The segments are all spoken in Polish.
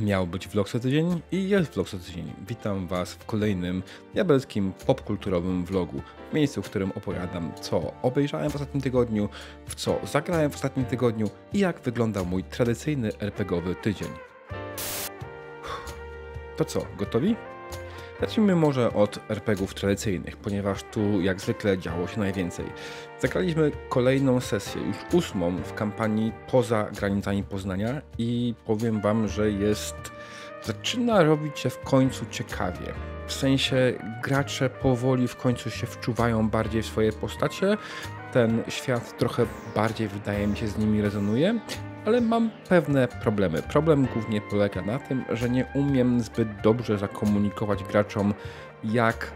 Miał być vlog co tydzień i jest vlog co tydzień. Witam Was w kolejnym diabelskim popkulturowym vlogu. Miejscu, w którym opowiadam, co obejrzałem w ostatnim tygodniu, w co zagrałem w ostatnim tygodniu i jak wyglądał mój tradycyjny RPGowy tydzień. To co, gotowi? Zacznijmy może od RPGów tradycyjnych, ponieważ tu jak zwykle działo się najwięcej. Zagraliśmy kolejną sesję, już ósmą w kampanii poza granicami Poznania i powiem wam, że jest... zaczyna robić się w końcu ciekawie. W sensie gracze powoli w końcu się wczuwają bardziej w swoje postacie, ten świat trochę bardziej wydaje mi się z nimi rezonuje, ale mam pewne problemy. Problem głównie polega na tym, że nie umiem zbyt dobrze zakomunikować graczom, jak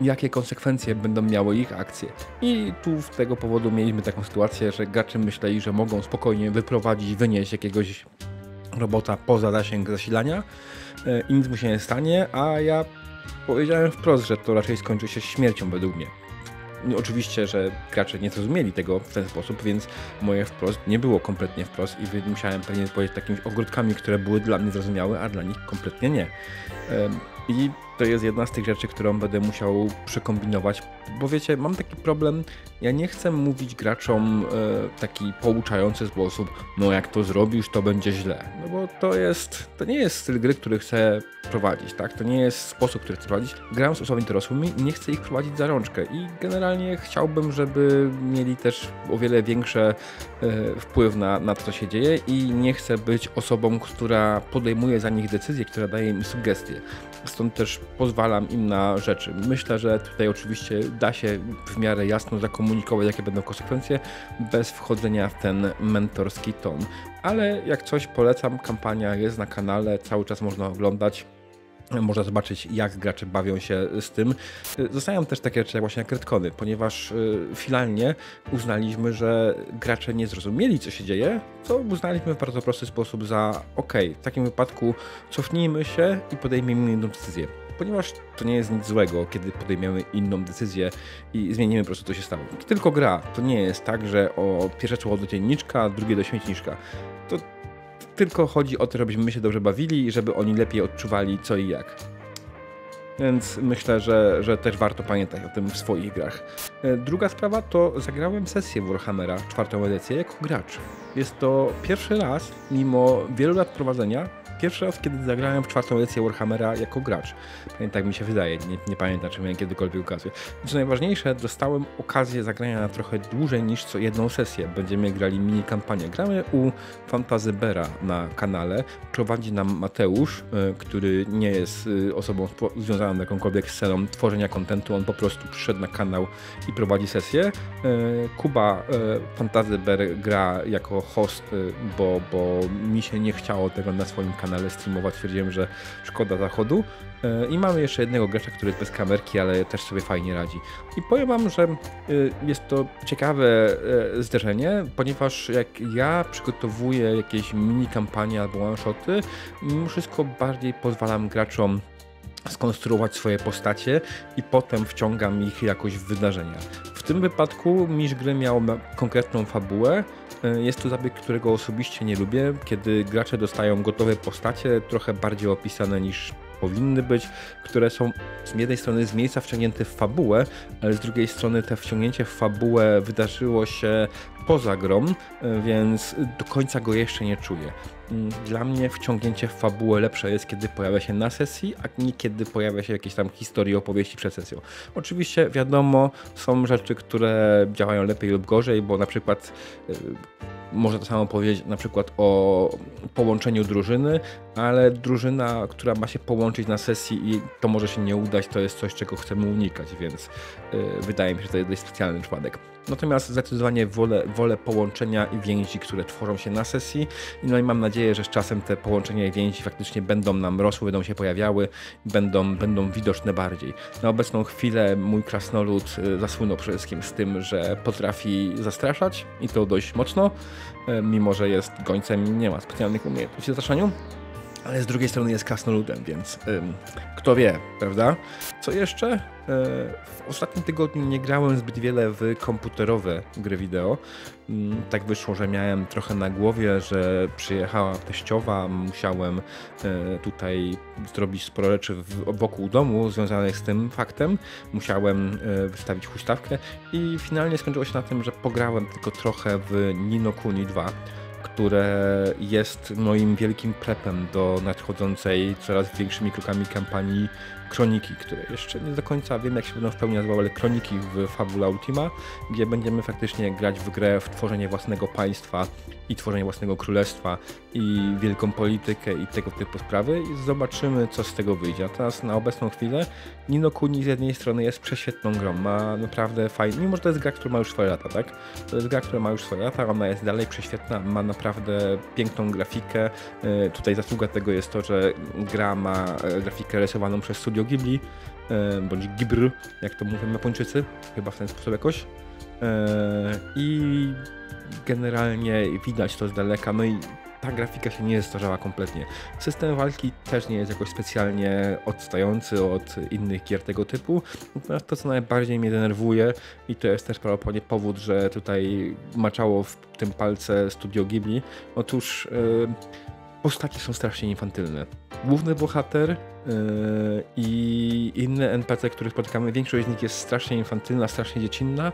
jakie konsekwencje będą miały ich akcje. I tu z tego powodu mieliśmy taką sytuację, że gracze myśleli, że mogą spokojnie wyprowadzić, wynieść jakiegoś robota poza zasięg zasilania e, i nic mu się nie stanie, a ja powiedziałem wprost, że to raczej skończy się śmiercią według mnie. No, oczywiście, że gracze nie zrozumieli tego w ten sposób, więc moje wprost nie było kompletnie wprost i musiałem pewnie powiedzieć takimi ogródkami, które były dla mnie zrozumiałe, a dla nich kompletnie nie. I to jest jedna z tych rzeczy, którą będę musiał przekombinować, bo wiecie, mam taki problem, ja nie chcę mówić graczom e, taki pouczający sposób, no jak to zrobisz, to będzie źle, no bo to jest, to nie jest styl gry, który chcę prowadzić, tak, to nie jest sposób, który chcę prowadzić. Gram z osobami dorosłymi i nie chcę ich prowadzić za rączkę. I generalnie chciałbym, żeby mieli też o wiele większy e, wpływ na, na to, co się dzieje. I nie chcę być osobą, która podejmuje za nich decyzje, która daje im sugestie. Stąd też pozwalam im na rzeczy. Myślę, że tutaj oczywiście da się w miarę jasno zakomunikować, jakie będą konsekwencje, bez wchodzenia w ten mentorski ton. Ale jak coś polecam, kampania jest na kanale, cały czas można oglądać. Można zobaczyć, jak gracze bawią się z tym. Zostają też takie rzeczy jak właśnie jak retcony, ponieważ y, finalnie uznaliśmy, że gracze nie zrozumieli, co się dzieje, co uznaliśmy w bardzo prosty sposób za ok, w takim wypadku cofnijmy się i podejmijmy inną decyzję ponieważ to nie jest nic złego, kiedy podejmiemy inną decyzję i zmienimy po prostu, co się stało. Tylko gra. To nie jest tak, że o pierwsze czoło do dzienniczka, drugie do śmietniczka. To tylko chodzi o to, żebyśmy się dobrze bawili i żeby oni lepiej odczuwali co i jak. Więc myślę, że, że też warto pamiętać o tym w swoich grach. E, druga sprawa to zagrałem sesję Warhammera, czwartą edycję, jako gracz. Jest to pierwszy raz, mimo wielu lat prowadzenia, Pierwszy raz, kiedy zagrałem w czwartą edycję Warhammera jako gracz. Tak mi się wydaje, nie, nie pamiętam, czy miałem kiedykolwiek okazję. Co najważniejsze, dostałem okazję zagrania na trochę dłużej niż co jedną sesję. Będziemy grali mini kampanię. Gramy u Fantazy Bera na kanale. Prowadzi nam Mateusz, e, który nie jest e, osobą związaną z jakąkolwiek sceną tworzenia kontentu. On po prostu przyszedł na kanał i prowadzi sesję. E, Kuba Fantazy Ber gra jako host, bo, bo mi się nie chciało tego na swoim kanale kanale streamować, stwierdziłem, że szkoda zachodu. E, I mamy jeszcze jednego gracza, który jest bez kamerki, ale też sobie fajnie radzi. I powiem wam, że e, jest to ciekawe e, zderzenie, ponieważ jak ja przygotowuję jakieś mini kampanie albo one-shoty, wszystko bardziej pozwalam graczom skonstruować swoje postacie i potem wciągam ich jakoś w wydarzenia. W tym wypadku mistrz gry miał konkretną fabułę, jest to zabieg, którego osobiście nie lubię, kiedy gracze dostają gotowe postacie, trochę bardziej opisane niż powinny być, które są z jednej strony z miejsca wciągnięte w fabułę, ale z drugiej strony te wciągnięcie w fabułę wydarzyło się poza grą, e, więc do końca go jeszcze nie czuję. Mm, dla mnie wciągnięcie w fabułę lepsze jest, kiedy pojawia się na sesji, a nie kiedy pojawia się jakieś tam historie, opowieści przed sesją. Oczywiście wiadomo, są rzeczy, które działają lepiej lub gorzej, bo na przykład e, można to samo powiedzieć na przykład o połączeniu drużyny, ale drużyna, która ma się połączyć na sesji i to może się nie udać, to jest coś, czego chcemy unikać, więc yy, wydaje mi się, że to jest dość specjalny przypadek. Natomiast zdecydowanie wolę, wolę połączenia i więzi, które tworzą się na sesji. No i mam nadzieję, że z czasem te połączenia i więzi faktycznie będą nam rosły, będą się pojawiały, będą, będą widoczne bardziej. Na obecną chwilę mój krasnolud y, zasłynął przede wszystkim z tym, że potrafi zastraszać i to dość mocno, y, mimo że jest gońcem i nie ma specjalnych umiejętności w zastraszaniu. Ale z drugiej strony jest krasnoludem, więc ym, kto wie, prawda? Co jeszcze? E, w ostatnim tygodniu nie grałem zbyt wiele w komputerowe gry wideo. Mm, tak wyszło, że miałem trochę na głowie, że przyjechała teściowa, musiałem e, tutaj zrobić sporo rzeczy wokół domu związanych z tym faktem. Musiałem e, wystawić huśtawkę i finalnie skończyło się na tym, że pograłem tylko trochę w Nino Kuni 2 które jest moim wielkim prepem do nadchodzącej coraz większymi krokami kampanii Kroniki, które jeszcze nie do końca wiem jak się będą w pełni nazywały, ale Kroniki w Fabula Ultima, gdzie będziemy faktycznie grać w grę w tworzenie własnego państwa i tworzenie własnego królestwa i wielką politykę i tego typu sprawy i zobaczymy co z tego wyjdzie. A teraz na obecną chwilę Nino Kuni z jednej strony jest prześwietną grą, ma naprawdę fajnie, mimo że to jest gra, która ma już swoje lata, tak? To jest gra, która ma już swoje lata, ona jest dalej prześwietna, ma naprawdę piękną grafikę. E, tutaj zasługa tego jest to, że gra ma e, grafikę rysowaną przez studio Ghibli, e, bądź Gibr, jak to mówią Japończycy, chyba w ten sposób jakoś. I generalnie widać to z daleka, no i ta grafika się nie zestarzała kompletnie. System walki też nie jest jakoś specjalnie odstający od innych gier tego typu. Natomiast to, co najbardziej mnie denerwuje, i to jest też prawdopodobnie powód, że tutaj maczało w tym palce Studio Ghibli, otóż yy, postacie są strasznie infantylne. Główny bohater yy, i inne NPC, których spotykamy, większość z nich jest strasznie infantylna, strasznie dziecinna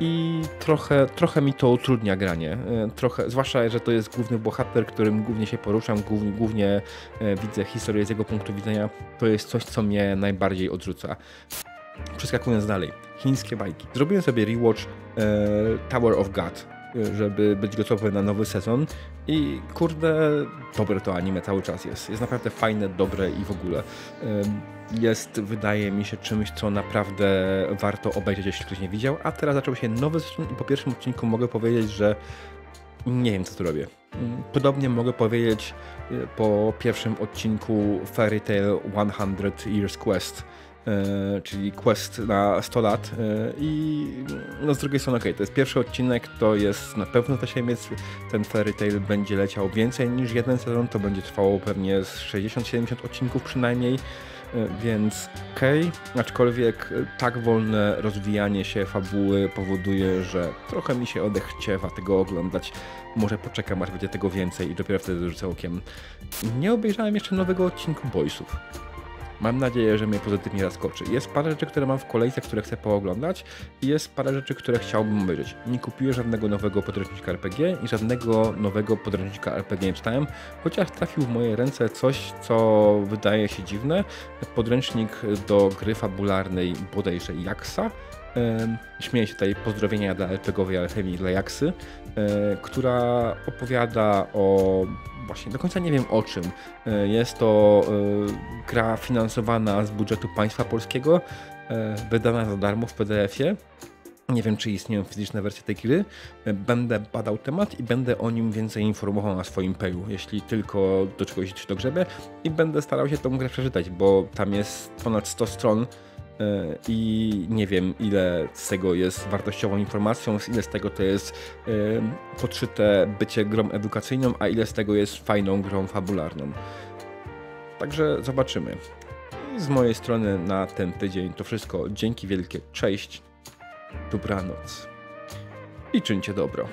i trochę, trochę mi to utrudnia granie. Yy, trochę, zwłaszcza, że to jest główny bohater, którym głównie się poruszam, głównie, głównie yy, widzę historię z jego punktu widzenia. To jest coś, co mnie najbardziej odrzuca. Przeskakując dalej, chińskie bajki. Zrobiłem sobie rewatch Tower of God żeby być gotowy na nowy sezon. I kurde, dobre to anime cały czas jest. Jest naprawdę fajne, dobre i w ogóle. Jest, wydaje mi się, czymś, co naprawdę warto obejrzeć, jeśli ktoś nie widział. A teraz zaczął się nowy sezon i po pierwszym odcinku mogę powiedzieć, że nie wiem, co tu robię. Podobnie mogę powiedzieć e, po pierwszym odcinku Fairy Tail 100 Years Quest czyli quest na 100 lat e, i no z drugiej strony ok, to jest pierwszy odcinek, to jest na pewno ta siemiec, ten Fairy Tail będzie leciał więcej niż jeden sezon, to będzie trwało pewnie z 60-70 odcinków przynajmniej, e, więc okej, okay. aczkolwiek tak wolne rozwijanie się fabuły powoduje, że trochę mi się odechciewa tego oglądać. Może poczekam, aż będzie tego więcej i dopiero wtedy rzucę okiem. Nie obejrzałem jeszcze nowego odcinku Boysów. Mam nadzieję, że mnie pozytywnie zaskoczy. Jest parę rzeczy, które mam w kolejce, które chcę pooglądać i jest parę rzeczy, które chciałbym obejrzeć. Nie kupiłem żadnego nowego podręcznika RPG i żadnego nowego podręcznika RPG nie czytałem, chociaż trafił w moje ręce coś, co wydaje się dziwne. Podręcznik do gry fabularnej bodajże Jaksa, Śmieję się tutaj pozdrowienia dla RPGowej Alchemii dla Jaksy, e, która opowiada o właśnie do końca nie wiem o czym. E, jest to e, gra finansowana z budżetu państwa polskiego, wydana za darmo w PDF-ie. Nie wiem, czy istnieją fizyczne wersje tej gry. Będę badał temat i będę o nim więcej informował na swoim payu, jeśli tylko do czegoś dogrzebę. I będę starał się tą grę przeczytać, bo tam jest ponad 100 stron E, i nie wiem ile z tego jest wartościową informacją, ile z tego to jest e, podszyte bycie grą edukacyjną, a ile z tego jest fajną grą fabularną. Także zobaczymy. Z mojej strony na ten tydzień to wszystko. Dzięki wielkie, cześć, dobranoc i czyńcie dobro.